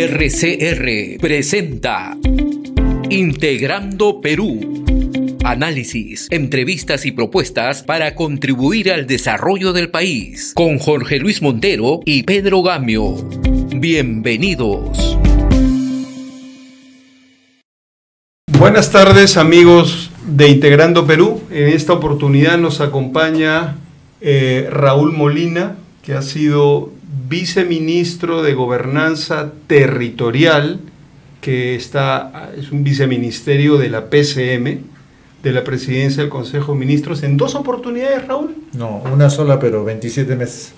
RCR presenta Integrando Perú. Análisis, entrevistas y propuestas para contribuir al desarrollo del país con Jorge Luis Montero y Pedro Gamio. Bienvenidos. Buenas tardes amigos de Integrando Perú. En esta oportunidad nos acompaña eh, Raúl Molina, que ha sido viceministro de Gobernanza Territorial, que está, es un viceministerio de la PCM, de la Presidencia del Consejo de Ministros, en dos oportunidades, Raúl. No, una sola, pero 27 meses.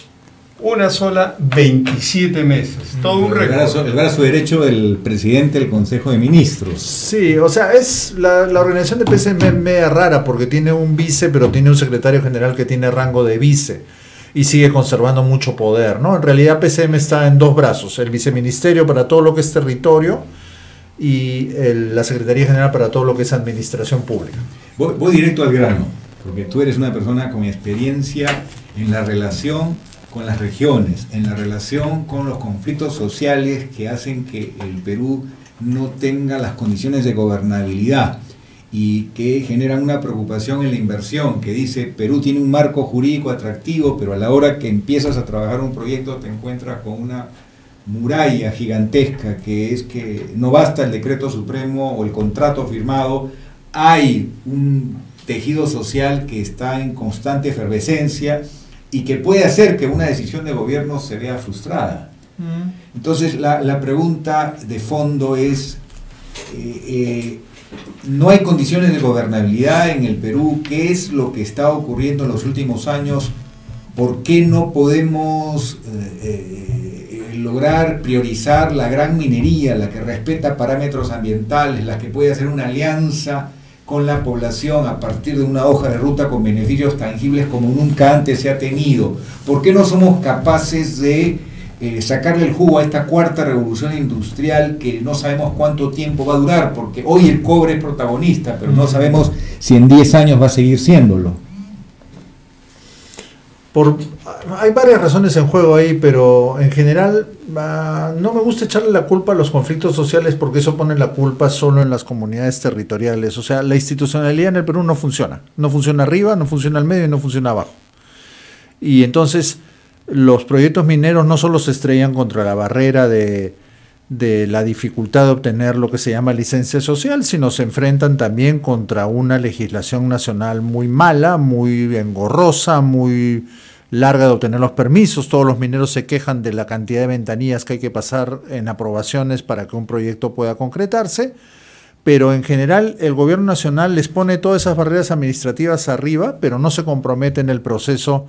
Una sola, 27 meses. Todo un el brazo, el brazo derecho del presidente del Consejo de Ministros. Sí, o sea, es la, la organización de PCM es media rara porque tiene un vice, pero tiene un secretario general que tiene rango de vice y sigue conservando mucho poder, ¿no? En realidad PCM está en dos brazos, el viceministerio para todo lo que es territorio y el- la Secretaría General para todo lo que es administración pública. Voy, voy directo al grano, porque tú eres una persona con experiencia en la relación con las regiones, en la relación con los conflictos sociales que hacen que el Perú no tenga las condiciones de gobernabilidad y que generan una preocupación en la inversión, que dice Perú tiene un marco jurídico atractivo, pero a la hora que empiezas a trabajar un proyecto te encuentras con una muralla gigantesca que es que no basta el decreto supremo o el contrato firmado, hay un tejido social que está en constante efervescencia y que puede hacer que una decisión de gobierno se vea frustrada. Entonces la, la pregunta de fondo es, eh, eh, no hay condiciones de gobernabilidad en el Perú, ¿qué es lo que está ocurriendo en los últimos años? ¿Por qué no podemos eh, eh, lograr priorizar la gran minería, la que respeta parámetros ambientales, la que puede hacer una alianza con la población a partir de una hoja de ruta con beneficios tangibles como nunca antes se ha tenido? ¿Por qué no somos capaces de eh, sacarle el jugo a esta cuarta revolución industrial que no sabemos cuánto tiempo va a durar? Porque hoy el cobre es protagonista, pero no sabemos si en 10 años va a seguir siéndolo. Por, hay varias razones en juego ahí, pero en general ah, no me gusta echarle la culpa a los conflictos sociales porque eso pone la culpa solo en las comunidades territoriales. O sea, la institucionalidad en el Perú no funciona. No funciona arriba, no funciona al medio y no funciona abajo. Y entonces los proyectos mineros no solo se estrellan contra la barrera de, de la dificultad de obtener lo que se llama licencia social, sino se enfrentan también contra una legislación nacional muy mala, muy engorrosa, muy larga de obtener los permisos. Todos los mineros se quejan de la cantidad de ventanillas que hay que pasar en aprobaciones para que un proyecto pueda concretarse. Pero en general el gobierno nacional les pone todas esas barreras administrativas arriba, pero no se compromete en el proceso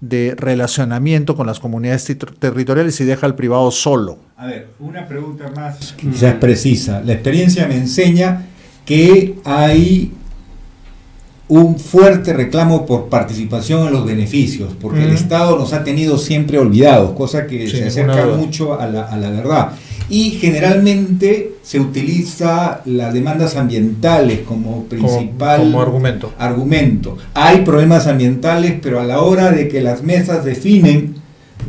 de relacionamiento con las comunidades ter- territoriales y deja al privado solo. A ver, una pregunta más quizás precisa. La experiencia me enseña que hay un fuerte reclamo por participación en los beneficios, porque el. Estado nos ha tenido siempre olvidados, cosa que se acerca mucho a la, a la verdad. Y generalmente se utiliza las demandas ambientales como principal como argumento. argumento. Hay problemas ambientales, pero a la hora de que las mesas definen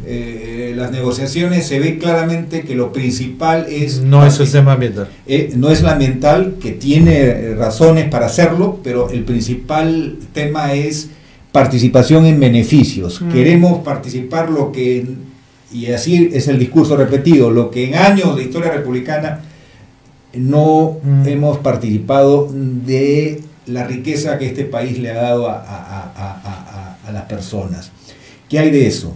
eh, las negociaciones se ve claramente que lo principal es No es el tema ambiental. eh, no es la ambiental que tiene eh, razones para hacerlo, pero el principal tema es participación en beneficios. Mm. Queremos participar lo que y así es el discurso repetido, lo que en años de historia republicana no Mm. hemos participado de la riqueza que este país le ha dado a, a- a- a- las personas. ¿Qué hay de eso?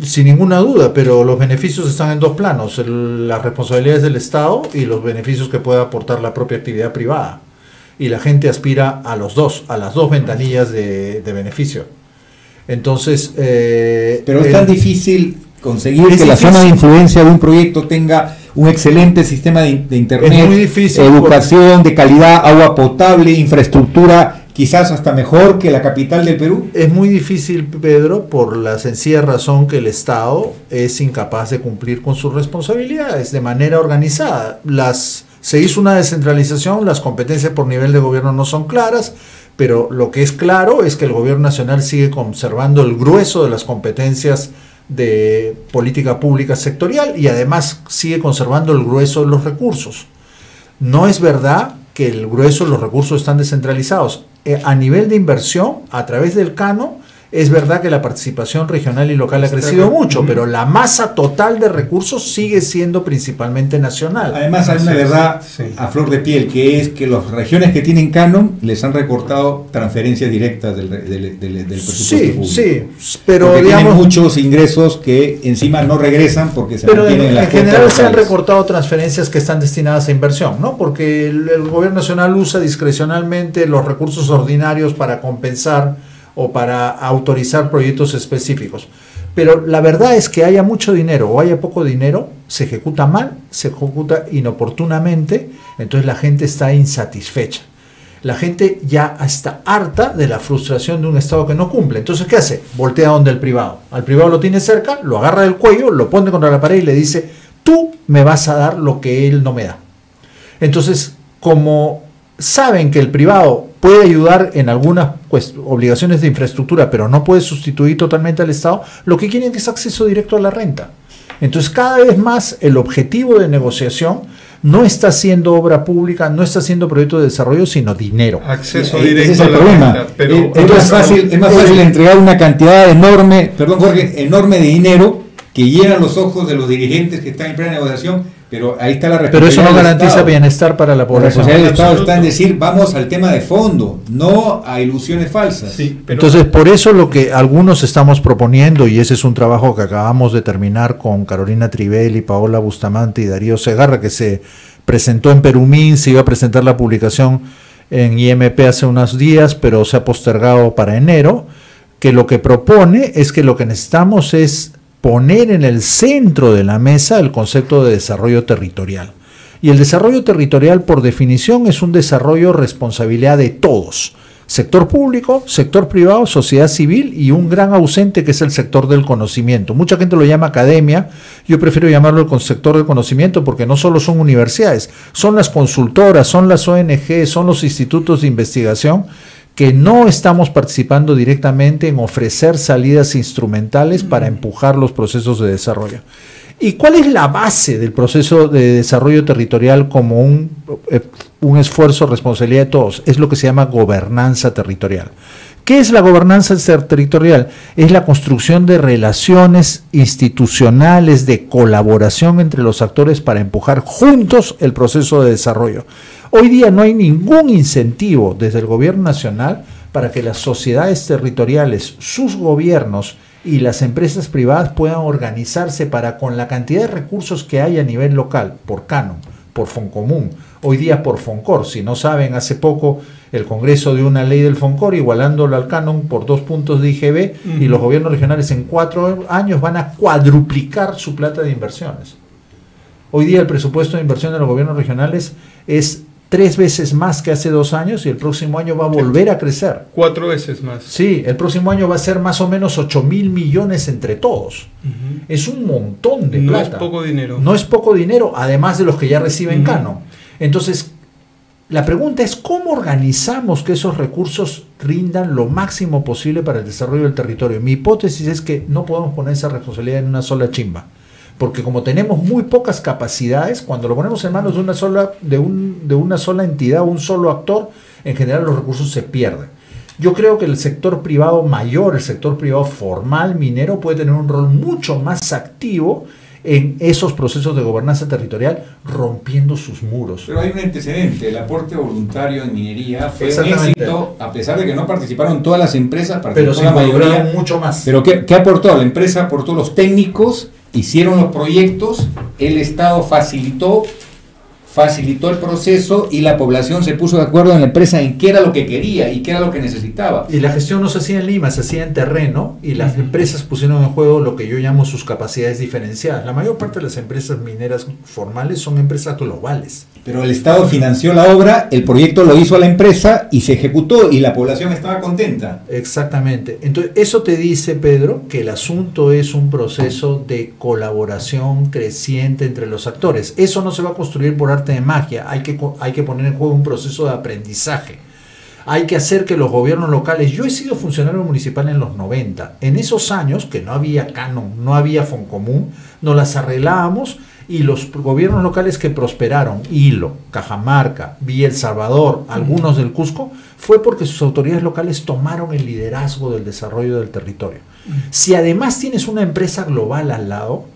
Sin ninguna duda, pero los beneficios están en dos planos, el- las responsabilidades del Estado y los beneficios que puede aportar la propia actividad privada. Y la gente aspira a los dos, a las dos ventanillas de, de beneficio. Entonces, eh, Pero es el- tan difícil conseguir Es que la difícil. zona de influencia de un proyecto tenga un excelente sistema de, de internet, difícil, educación de calidad, agua potable, infraestructura, quizás hasta mejor que la capital del Perú. Es muy difícil, Pedro, por la sencilla razón que el Estado es incapaz de cumplir con sus responsabilidades de manera organizada. Las, se hizo una descentralización, las competencias por nivel de gobierno no son claras, pero lo que es claro es que el gobierno nacional sigue conservando el grueso de las competencias de política pública sectorial y además sigue conservando el grueso de los recursos. No es verdad que el grueso de los recursos están descentralizados. Eh, a nivel de inversión, a través del CANO, es verdad que la participación regional y local ha crecido mucho, pero la masa total de recursos sigue siendo principalmente nacional. Además hay una verdad a flor de piel, que es que las regiones que tienen canon les han recortado transferencias directas del, del, presupuesto sí, público. Sí, pero porque tienen muchos ingresos que encima no regresan porque se pero mantienen en, en general se han recortado transferencias que están destinadas a inversión, ¿no? Porque el, el gobierno nacional usa discrecionalmente los recursos ordinarios para compensar o para autorizar proyectos específicos. Pero la verdad es que haya mucho dinero o haya poco dinero, se ejecuta mal, se ejecuta inoportunamente, entonces la gente está insatisfecha. La gente ya está harta de la frustración de un Estado que no cumple. Entonces, ¿qué hace? Voltea donde el privado. Al privado lo tiene cerca, lo agarra del cuello, lo pone contra la pared y le dice, tú me vas a dar lo que él no me da. Entonces, como saben que el privado puede ayudar en algunas pues, obligaciones de infraestructura, pero no puede sustituir totalmente al Estado, lo que quieren es acceso directo a la renta. Entonces, cada vez más el objetivo de negociación no está siendo obra pública, no está siendo proyecto de desarrollo, sino dinero. Acceso Eh, directo ese es a el la problema. renta, pero Eh, es, más fácil, es más fácil entregar una cantidad enorme, perdón Jorge, enorme de dinero que llena los ojos de los dirigentes que están en plena negociación, pero ahí está la Pero responsabilidad. eso no garantiza Estado. bienestar para la La población. responsabilidad del Estado está en decir, vamos al tema de fondo, no a ilusiones falsas. Sí, pero Entonces, por eso lo que algunos estamos proponiendo, y ese es un trabajo que acabamos de terminar con Carolina Trivelli, Paola Bustamante y Darío Segarra, que se presentó en Perumín, se iba a presentar la publicación en IMP hace unos días, pero se ha postergado para enero, que lo que propone es que lo que necesitamos es poner en el centro de la mesa el concepto de desarrollo territorial. Y el desarrollo territorial, por definición, es un desarrollo responsabilidad de todos. Sector público, sector privado, sociedad civil y un gran ausente que es el sector del conocimiento. Mucha gente lo llama academia, yo prefiero llamarlo el sector del conocimiento porque no solo son universidades, son las consultoras, son las ONG, son los institutos de investigación que no estamos participando directamente en ofrecer salidas instrumentales para empujar los procesos de desarrollo. ¿Y cuál es la base del proceso de desarrollo territorial como un, eh, un esfuerzo, responsabilidad de todos? Es lo que se llama gobernanza territorial. ¿Qué es la gobernanza ter- territorial? Es la construcción de relaciones institucionales, de colaboración entre los actores para empujar juntos el proceso de desarrollo. Hoy día no hay ningún incentivo desde el gobierno nacional para que las sociedades territoriales, sus gobiernos y las empresas privadas puedan organizarse para con la cantidad de recursos que hay a nivel local, por Canon, por Foncomún, hoy día por Foncor. Si no saben, hace poco el Congreso dio una ley del Foncor igualándolo al Canon por dos puntos de IGB y los gobiernos regionales en cuatro años van a cuadruplicar su plata de inversiones. Hoy día el presupuesto de inversión de los gobiernos regionales es tres veces más que hace dos años y el próximo año va a volver a crecer. cuatro veces más. Sí, el próximo año va a ser más o menos 8 mil millones entre todos. Es un montón de No plata. es poco dinero. No es poco dinero, además de los que ya reciben Ujú. Canon. Entonces, la pregunta es cómo organizamos que esos recursos rindan lo máximo posible para el desarrollo del territorio. Mi hipótesis es que no podemos poner esa responsabilidad en una sola chimba. Porque como tenemos muy pocas capacidades, cuando lo ponemos en manos de una sola, de un, de una sola entidad, un solo actor, en general los recursos se pierden. Yo creo que el sector privado mayor, el sector privado formal, minero, puede tener un rol mucho más activo en esos procesos de gobernanza territorial, rompiendo sus muros. Pero hay un antecedente, el aporte voluntario en minería fue un éxito, a pesar de que no participaron todas las empresas, Pero participó se la mayoría. mucho más. Pero ¿qué, qué aportó? La empresa aportó los técnicos, hicieron los proyectos, el Estado facilitó, facilitó el proceso y la población se puso de acuerdo en la empresa en qué era lo que quería y qué era lo que necesitaba. Y la gestión no se hacía en Lima, se hacía en terreno y las empresas pusieron en juego lo que yo llamo sus capacidades diferenciadas. La mayor parte de las empresas mineras formales son empresas globales. Pero el Estado financió la obra, el proyecto lo hizo a la empresa y se ejecutó y la población estaba contenta. Exactamente. Entonces, eso te dice, Pedro, que el asunto es un proceso de colaboración creciente entre los actores. Eso no se va a construir por arte de magia, hay que, hay que poner en juego un proceso de aprendizaje. hay que hacer que los gobiernos locales, yo he sido funcionario municipal en los 90, en esos años que no había canon, no había Foncomún, nos las arreglábamos y los gobiernos locales que prosperaron, Hilo, Cajamarca, Villa El Salvador, algunos del Cusco, fue porque sus autoridades locales tomaron el liderazgo del desarrollo del territorio. Si además tienes una empresa global al lado,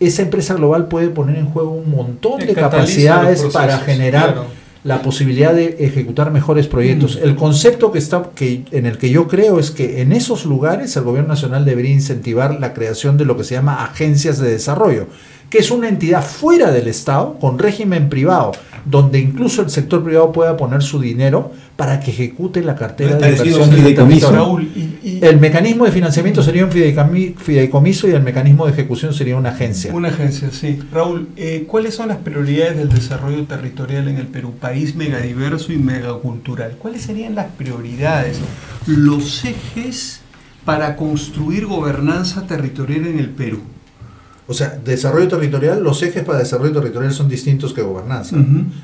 esa empresa global puede poner en juego un montón de capacidades para generar la posibilidad de ejecutar mejores proyectos. El concepto que está, que, en el que yo creo es que en esos lugares el gobierno nacional debería incentivar la creación de lo que se llama agencias de desarrollo, que es una entidad fuera del Estado, con régimen privado, donde incluso el sector privado pueda poner su dinero para que ejecute la cartera de inversión del El mecanismo de financiamiento sería un fideicomiso y el mecanismo de ejecución sería una agencia. Una agencia, sí. Raúl, eh, ¿cuáles son las prioridades del desarrollo territorial en el Perú? País megadiverso y megacultural. ¿Cuáles serían las prioridades, los ejes para construir gobernanza territorial en el Perú? O sea, desarrollo territorial, los ejes para desarrollo territorial son distintos que gobernanza.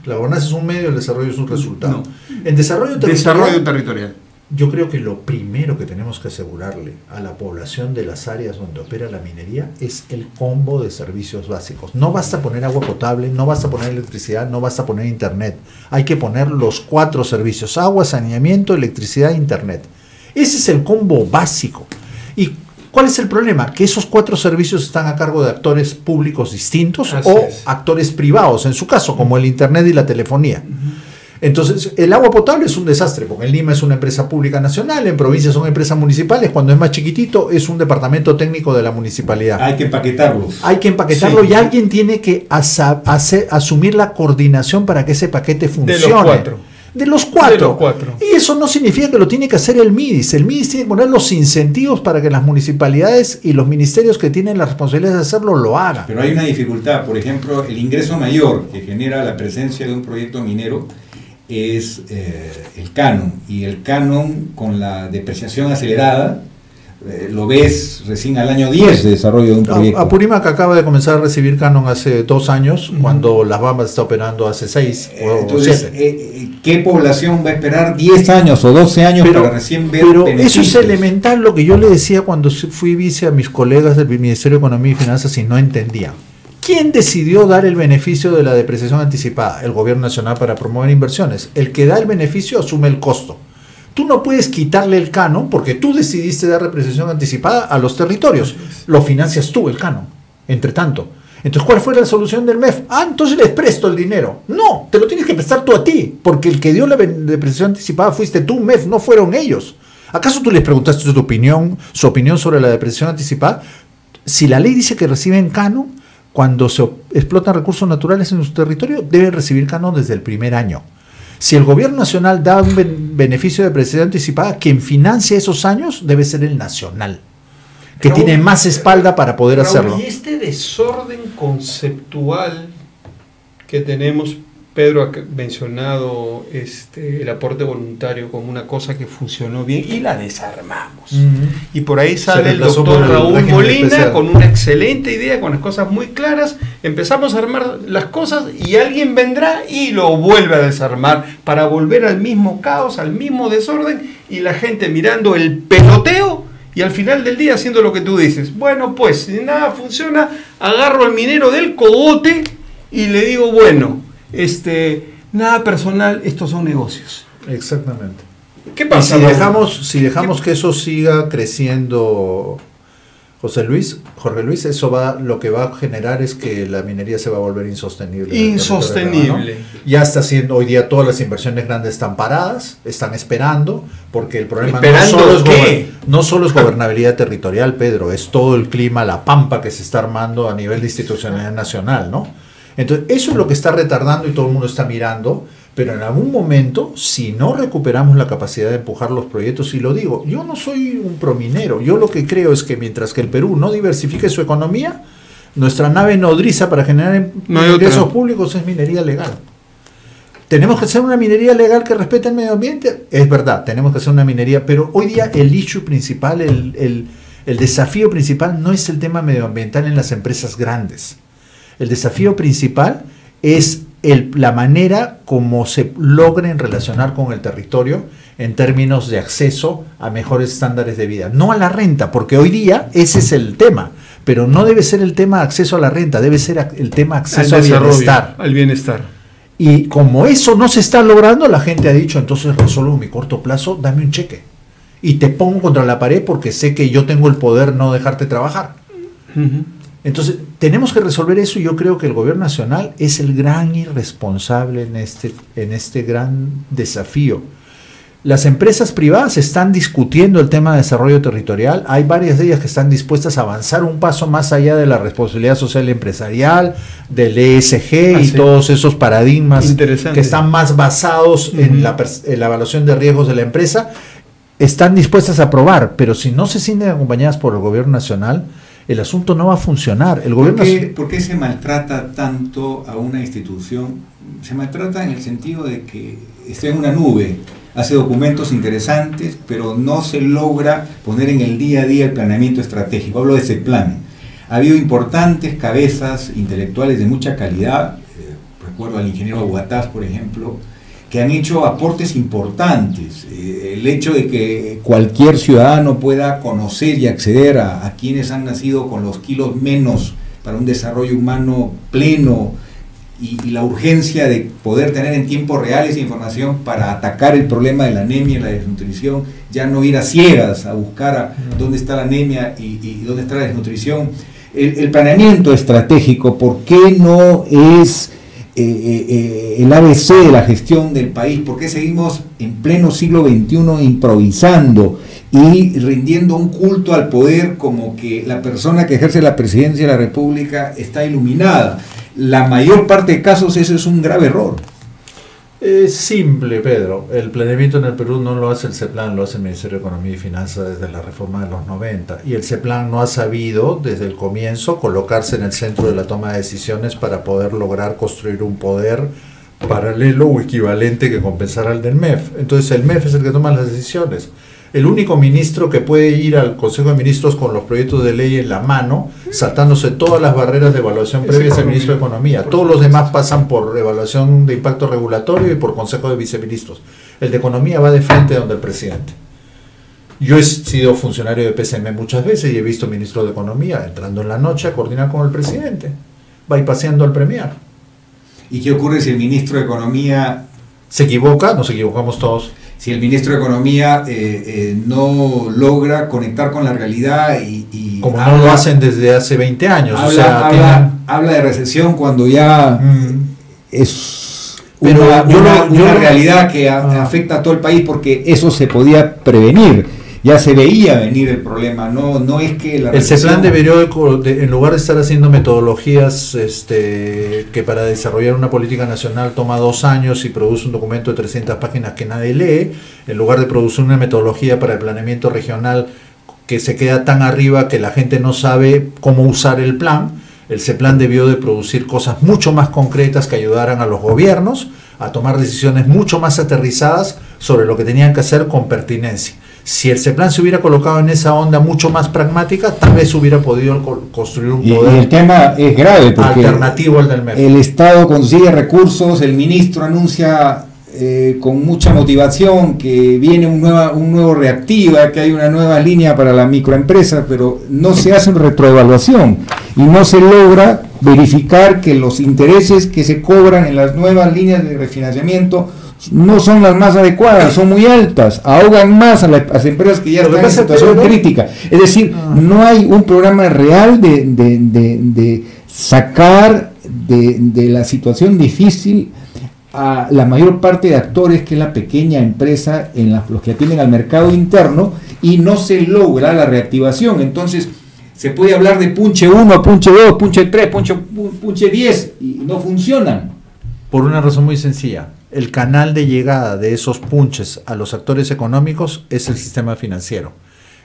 La gobernanza es un medio, el desarrollo es un resultado. En desarrollo territorial, yo creo que lo primero que tenemos que asegurarle a la población de las áreas donde opera la minería es el combo de servicios básicos. No basta poner agua potable, no basta poner electricidad, no basta poner internet. Hay que poner los cuatro servicios, agua, saneamiento, electricidad e internet. Ese es el combo básico. Y ¿Cuál es el problema? Que esos cuatro servicios están a cargo de actores públicos distintos o actores privados, en su caso, como el Internet y la telefonía. Entonces, el agua potable es un desastre, porque en Lima es una empresa pública nacional, en provincias son empresas municipales, cuando es más chiquitito es un departamento técnico de la municipalidad. Hay que empaquetarlos. Hay que empaquetarlo y alguien tiene que asumir la coordinación para que ese paquete funcione. De los cuatro. De los cuatro. Y eso no significa que lo tiene que hacer el MIDIS. El MIDIS tiene que poner los incentivos para que las municipalidades y los ministerios que tienen la responsabilidad de hacerlo lo hagan. Pero hay una dificultad. Por ejemplo, el ingreso mayor que genera la presencia de un proyecto minero es eh, el canon. Y el canon con la depreciación acelerada eh, lo ves recién al año 10 de desarrollo de un proyecto. Apurímac acaba de comenzar a recibir Canon hace dos años, cuando Las Bambas está operando hace seis Entonces, eh, ¿qué población va a esperar 10 años o 12 años para recién ver Pero eso es elemental lo que yo le decía cuando fui vice a mis colegas del Ministerio de Economía y Finanzas y no entendían. ¿Quién decidió dar el beneficio de la depreciación anticipada? El Gobierno Nacional para promover inversiones. El que da el beneficio asume el costo. Tú no puedes quitarle el canon porque tú decidiste dar representación anticipada a los territorios. Lo financias tú, el canon. Entre tanto. Entonces, ¿cuál fue la solución del MEF? Ah, entonces les presto el dinero. No, te lo tienes que prestar tú a ti, porque el que dio la depreciación anticipada fuiste tú, MEF, no fueron ellos. ¿Acaso tú les preguntaste su opinión, su opinión sobre la depreciación anticipada? Si la ley dice que reciben canon, cuando se explotan recursos naturales en su territorio, deben recibir canon desde el primer año. Si el gobierno nacional da un beneficio de presidencia anticipada, quien financia esos años debe ser el nacional, que tiene más espalda para poder hacerlo. Y este desorden conceptual que tenemos Pedro ha mencionado este, el aporte voluntario como una cosa que funcionó bien y la desarmamos. Y por ahí sale el doctor Raúl Molina con una excelente idea, con las cosas muy claras. Empezamos a armar las cosas y alguien vendrá y lo vuelve a desarmar para volver al mismo caos, al mismo desorden y la gente mirando el peloteo y al final del día haciendo lo que tú dices. Bueno, pues si nada funciona, agarro al minero del cogote y le digo, bueno, este, nada personal, estos son negocios. Exactamente. ¿Qué pasa? si dejamos, si dejamos que eso siga creciendo, José Luis, Jorge Luis, eso va, lo que va a generar es que la minería se va a volver insostenible. Insostenible. Ya está siendo, hoy día todas las inversiones grandes están paradas, están esperando, porque el problema no solo, es no solo es gobernabilidad territorial, Pedro, es todo el clima, la pampa que se está armando a nivel de institucionalidad nacional, ¿no? Entonces, eso es lo que está retardando y todo el mundo está mirando, pero en algún momento, si no recuperamos la capacidad de empujar los proyectos, y lo digo, yo no soy un prominero, yo lo que creo es que mientras que el Perú no diversifique su economía, nuestra nave nodriza para generar ingresos públicos es minería legal. ¿Tenemos que hacer una minería legal que respete el medio ambiente? Es verdad, tenemos que hacer una minería, pero hoy día el issue principal, el, el desafío principal no es el tema medioambiental en las empresas grandes. El desafío principal es el- la manera como se logren relacionar con el territorio en términos de acceso a mejores estándares de vida. No a la renta, porque hoy día ese es el tema, pero no debe ser el tema acceso a la renta, debe ser el tema Al acceso al bienestar. al bienestar. Y como eso no se está logrando, la gente ha dicho, entonces resuelvo mi corto plazo, dame un cheque. Y te pongo contra la pared porque sé que yo tengo el poder no dejarte trabajar. Ujú. Entonces, tenemos que resolver eso y yo creo que el gobierno nacional es el gran irresponsable en este, en este gran desafío. Las empresas privadas están discutiendo el tema de desarrollo territorial. Hay varias de ellas que están dispuestas a avanzar un paso más allá de la responsabilidad social empresarial, del ESG Ah, y sí. todos esos paradigmas que están más basados en, la, en la evaluación de riesgos de la empresa. Están dispuestas a aprobar, pero si no se sienten acompañadas por el gobierno nacional, el asunto no va a funcionar. El ¿Por gobierno qué, por qué se maltrata tanto a una institución? Se maltrata en el sentido de que está en una nube, hace documentos interesantes, pero no se logra poner en el día a día el planeamiento estratégico. Hablo de ese plan. Ha habido importantes cabezas intelectuales de mucha calidad, eh, recuerdo al ingeniero Aguataz, por ejemplo, que han hecho aportes importantes. Eh, el hecho de que cualquier ciudadano pueda conocer y acceder a, a quienes han nacido con los kilos menos para un desarrollo humano pleno y, y la urgencia de poder tener en tiempo real esa información para atacar el problema de la anemia y la desnutrición, ya no ir a ciegas a buscar a dónde está la anemia y, y dónde está la desnutrición. El, el planeamiento estratégico, ¿por qué no es eh, eh, eh, el ABC de la gestión del país? ¿Por qué seguimos en pleno siglo XXI improvisando y rindiendo un culto al poder como que la persona que ejerce la presidencia de la República está iluminada? La mayor parte de casos eso es un grave error. Es simple, Pedro. El planeamiento en el Perú no lo hace el CEPLAN, lo hace el Ministerio de Economía y Finanzas desde la reforma de los 90. Y el CEPLAN no ha sabido, desde el comienzo, colocarse en el centro de la toma de decisiones para poder lograr construir un poder paralelo o equivalente que compensara al del MEF. Entonces el MEF es el que toma las decisiones. El único ministro que puede ir al Consejo de Ministros con los proyectos de ley en la mano, saltándose todas las barreras de evaluación previa, es el ministro de Economía. Todos los demás pasan por evaluación de impacto regulatorio y por Consejo de Viceministros. El de Economía va de frente donde el presidente. Yo he sido funcionario de PCM muchas veces y he visto ministro de Economía entrando en la noche a coordinar con el presidente. Va y paseando al Premier. ¿Y qué ocurre si el ministro de Economía Se equivoca, nos equivocamos todos. Si el ministro de Economía eh, eh, no logra conectar con la realidad y, y Como no lo hacen desde hace 20 años. habla, o sea, habla- habla de recesión cuando ya Mm. es Pero una, yo una- lo- yo una lo- realidad que a- Ah. afecta a todo el país porque eso se podía prevenir. Ya se veía venir el problema, no, no es que la El CEPLAN debería, en lugar de estar haciendo metodologías este, que para desarrollar una política nacional toma dos años y produce un documento de 300 páginas que nadie lee, en lugar de producir una metodología para el planeamiento regional que se queda tan arriba que la gente no sabe cómo usar el plan, el CEPLAN debió de producir cosas mucho más concretas que ayudaran a los gobiernos a tomar decisiones mucho más aterrizadas sobre lo que tenían que hacer con pertinencia. Si el CEPLAN se hubiera colocado en esa onda mucho más pragmática, tal vez hubiera podido co- construir un y el poder tema es grave porque alternativo al del MEF. el Estado consigue recursos, el ministro anuncia eh, con mucha motivación que viene un, nueva, un nuevo reactiva, que hay una nueva línea para la microempresa, pero no se hace una retroevaluación y no se logra verificar que los intereses que se cobran en las nuevas líneas de refinanciamiento no son las más adecuadas, son muy altas, ahogan más a, la- a las empresas que ya están en situación crítica. Es decir, Ah. no hay un programa real de, de- de- de sacar de, de la situación difícil a la mayor parte de actores que es la pequeña empresa en la- los que atienden al mercado interno y no se logra la reactivación. Entonces, se puede hablar de punche 1, punche 2, punche 3, punche, punche 10 y no funcionan. Por una razón muy sencilla. El canal de llegada de esos punches a los actores económicos es el sistema financiero.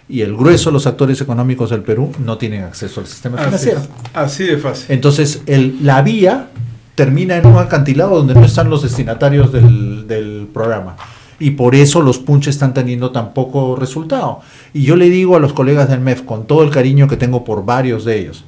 Y el grueso de los actores económicos del Perú no tienen acceso al sistema Así, financiero. así de fácil. Entonces, el, la vía termina en un acantilado donde no están los destinatarios del, del programa. Y por eso los punches están teniendo tan poco resultado. Y yo le digo a los colegas del MEF, con todo el cariño que tengo por varios de ellos,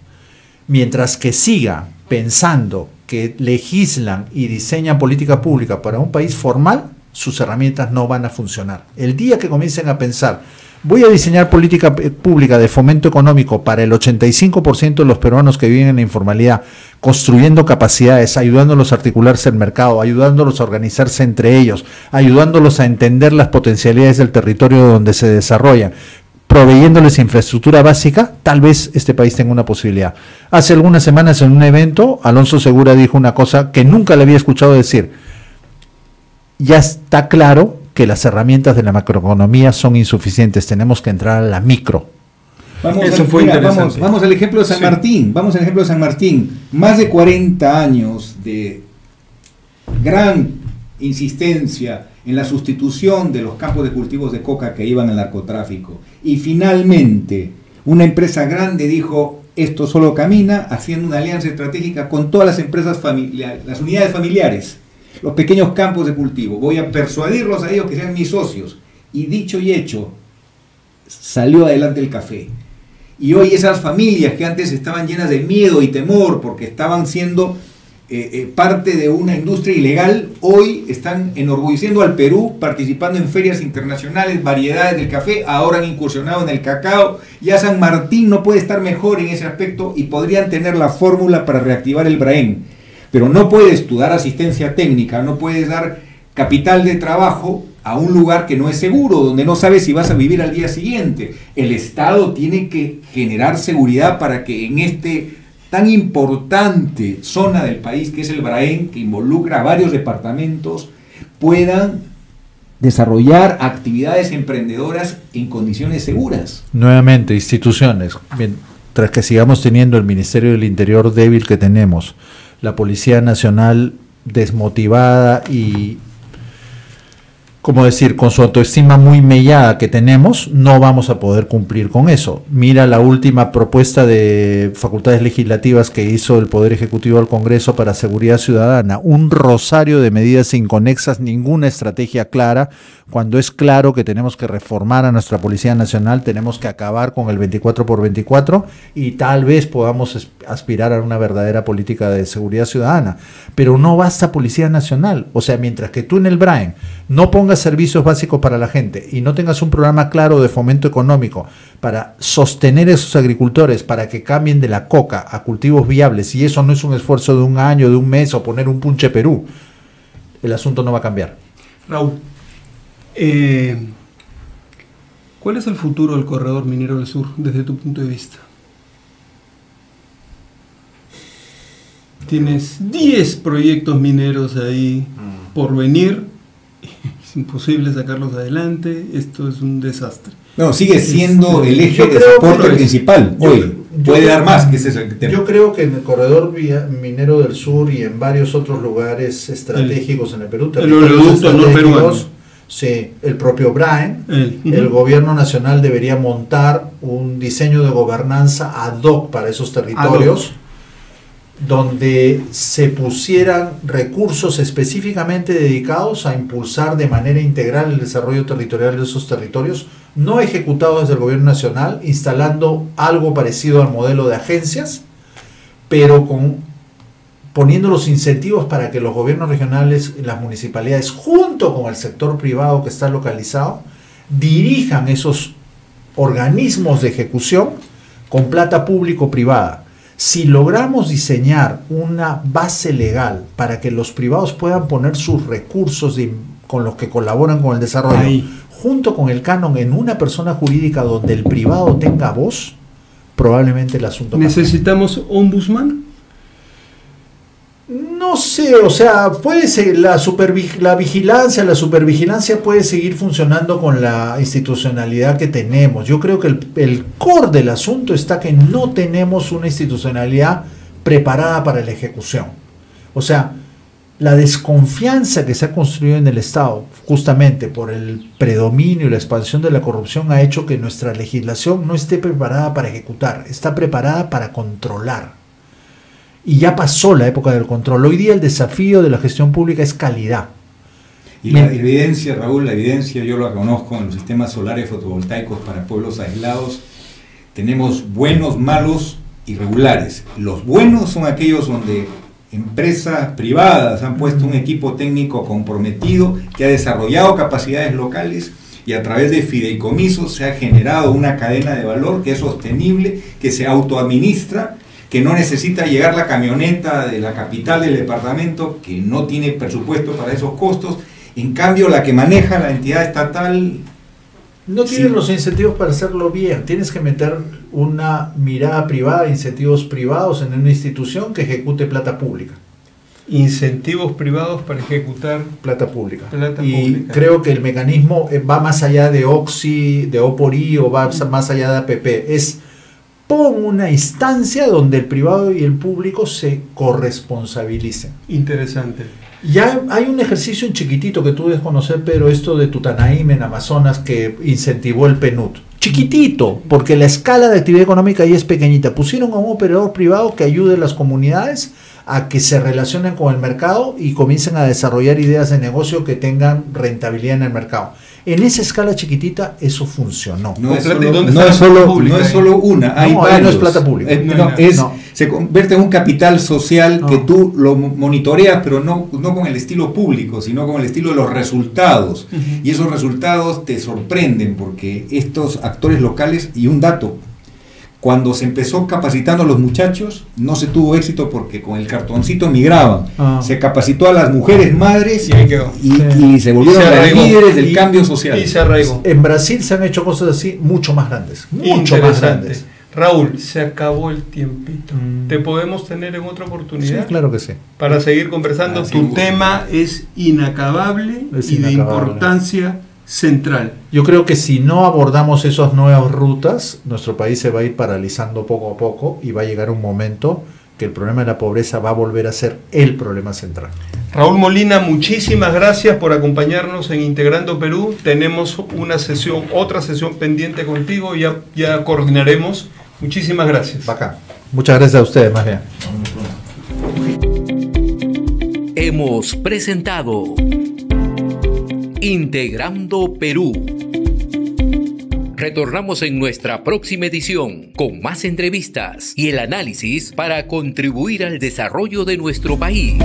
mientras que siga pensando que legislan y diseñan política pública para un país formal, sus herramientas no van a funcionar. El día que comiencen a pensar, voy a diseñar política pública de fomento económico para el 85% de los peruanos que viven en la informalidad, construyendo capacidades, ayudándolos a articularse el mercado, ayudándolos a organizarse entre ellos, ayudándolos a entender las potencialidades del territorio donde se desarrollan, proveyéndoles infraestructura básica, tal vez este país tenga una posibilidad. Hace algunas semanas en un evento, Alonso Segura dijo una cosa que nunca le había escuchado decir. Ya está claro que las herramientas de la macroeconomía son insuficientes, tenemos que entrar a la micro. Vamos, Eso fue vamos, vamos, al ejemplo de San Martín, vamos al ejemplo de San Martín. Más de 40 años de gran insistencia en la sustitución de los campos de cultivos de coca que iban al narcotráfico. Y finalmente, una empresa grande dijo, esto solo camina haciendo una alianza estratégica con todas las empresas familiares, las unidades familiares, los pequeños campos de cultivo. Voy a persuadirlos a ellos que sean mis socios. Y dicho y hecho, salió adelante el café. Y hoy esas familias que antes estaban llenas de miedo y temor porque estaban siendo eh, eh, parte de una industria ilegal, hoy están enorgulleciendo al Perú, participando en ferias internacionales, variedades del café, ahora han incursionado en el cacao. Ya San Martín no puede estar mejor en ese aspecto y podrían tener la fórmula para reactivar el Braén. Pero no puedes tú dar asistencia técnica, no puedes dar capital de trabajo a un lugar que no es seguro, donde no sabes si vas a vivir al día siguiente. El Estado tiene que generar seguridad para que en este tan importante zona del país que es el Braén, que involucra a varios departamentos, puedan desarrollar actividades emprendedoras en condiciones seguras. Nuevamente, instituciones. Mientras que sigamos teniendo el Ministerio del Interior débil que tenemos, la Policía Nacional desmotivada y como decir, con su autoestima muy mellada que tenemos, no vamos a poder cumplir con eso. Mira la última propuesta de facultades legislativas que hizo el Poder Ejecutivo al Congreso para Seguridad Ciudadana, un rosario de medidas inconexas, ninguna estrategia clara, cuando es claro que tenemos que reformar a nuestra Policía Nacional, tenemos que acabar con el 24 por 24 y tal vez podamos aspirar a una verdadera política de seguridad ciudadana. Pero no basta Policía Nacional, o sea, mientras que tú en el Brain no pongas servicios básicos para la gente y no tengas un programa claro de fomento económico para sostener a esos agricultores para que cambien de la coca a cultivos viables, y eso no es un esfuerzo de un año, de un mes o poner un punche Perú, el asunto no va a cambiar. Raúl, eh, ¿cuál es el futuro del corredor minero del sur desde tu punto de vista? Tienes 10 proyectos mineros ahí por venir imposible sacarlos adelante, esto es un desastre. No, sigue siendo el eje de soporte principal hoy. Puede dar más, que ese tema. Yo creo que en el corredor minero del sur y en varios otros lugares estratégicos en el Perú, el oleoducto no peruano. Sí, el propio Brian, el, gobierno nacional debería montar un diseño de gobernanza ad hoc para esos territorios donde se pusieran recursos específicamente dedicados a impulsar de manera integral el desarrollo territorial de esos territorios, no ejecutados desde el gobierno nacional, instalando algo parecido al modelo de agencias, pero con poniendo los incentivos para que los gobiernos regionales y las municipalidades, junto con el sector privado que está localizado, dirijan esos organismos de ejecución con plata público-privada si logramos diseñar una base legal para que los privados puedan poner sus recursos con los que colaboran con el desarrollo, junto con el canon en una persona jurídica donde el privado tenga voz, probablemente el asunto. ¿Necesitamos ombudsman? No sé, o sea, puede ser la, la vigilancia, la supervigilancia puede seguir funcionando con la institucionalidad que tenemos. Yo creo que el, el core del asunto está que no tenemos una institucionalidad preparada para la ejecución. O sea, la desconfianza que se ha construido en el Estado, justamente por el predominio y la expansión de la corrupción, ha hecho que nuestra legislación no esté preparada para ejecutar, está preparada para controlar y ya pasó la época del control. Hoy día el desafío de la gestión pública es calidad. Y la evidencia, Raúl, la evidencia yo la conozco en los sistemas solares fotovoltaicos para pueblos aislados. Tenemos buenos, malos y regulares. Los buenos son aquellos donde empresas privadas han puesto un equipo técnico comprometido que ha desarrollado capacidades locales y a través de fideicomisos se ha generado una cadena de valor que es sostenible, que se autoadministra, que no necesita llegar la camioneta de la capital del departamento, que no tiene presupuesto para esos costos. En cambio, la que maneja la entidad estatal no tienes los incentivos para hacerlo bien. Tienes que meter una mirada privada, incentivos privados en una institución que ejecute plata pública. Incentivos privados para ejecutar plata pública. y creo que el mecanismo eh, va más allá de OXI, de O por I o va más allá de APP. Es pon una instancia donde el privado y el público se corresponsabilicen. Interesante. Ya hay un ejercicio en chiquitito que tú debes conocer, pero esto de Tutanaim en Amazonas que incentivó el PNUD. Chiquitito, porque la escala de actividad económica ahí es pequeñita. Pusieron a un operador privado que ayude a las comunidades a que se relacionen con el mercado y comiencen a desarrollar ideas de negocio que tengan rentabilidad en el mercado. En esa escala chiquitita eso funcionó. No, es solo, una, hay no, es plata pública. Eh, se convierte en un capital social que tú lo monitoreas, pero no, no con el estilo público, sino con el estilo de los resultados. Y esos resultados te sorprenden porque estos actores locales, y un dato, cuando se empezó capacitando a los muchachos, no se tuvo éxito porque con el cartoncito migraban. Ah. Se capacitó a las mujeres madres y, se volvieron líderes del cambio social. Y se arraigó. En Brasil se han hecho cosas así mucho más grandes. Mucho más grandes. Raúl, se acabó el tiempito. Mm. ¿Te podemos tener en otra oportunidad? Sí, claro que sí. Para seguir conversando. tu tema es inacabable y de importancia central. Yo creo que si no abordamos esas nuevas rutas, nuestro país se va a ir paralizando poco a poco y va a llegar un momento que el problema de la pobreza va a volver a ser el problema central. Raúl Molina, muchísimas gracias por acompañarnos en Integrando Perú. Tenemos una sesión, otra sesión pendiente contigo, ya, ya coordinaremos. Muchísimas gracias. Bacán. Muchas gracias a ustedes, más bien. Hemos presentado Integrando Perú. Retornamos en nuestra próxima edición con más entrevistas y el análisis para contribuir al desarrollo de nuestro país.